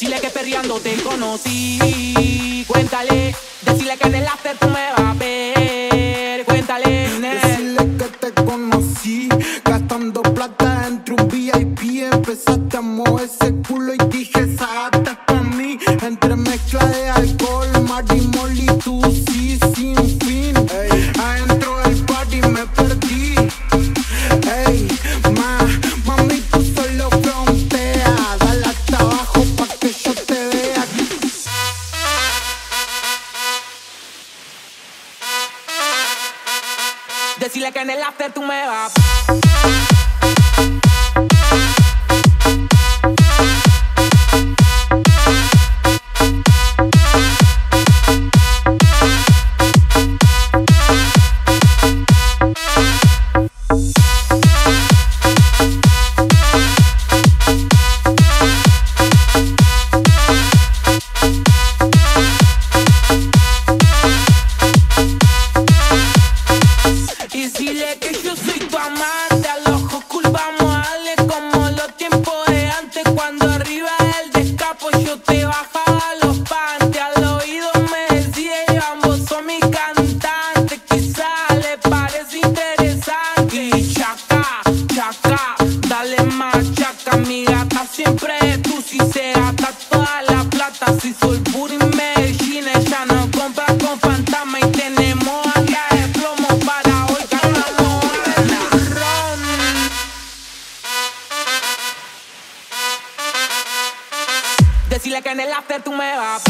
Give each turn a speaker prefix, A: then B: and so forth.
A: Decirle que perreando te conocí. Cuéntale, decirle que en el after tú me vas a ver. Cuéntale,
B: Decirle que te conocí. Gastando plata entre un VIP. Empezaste a mover ese culo y dije, esa gata mí. Entre mezcla de alcohol, marimol y tú sí, sin
A: decirle que en el after tú me vas. Decirle que en el after tú me vas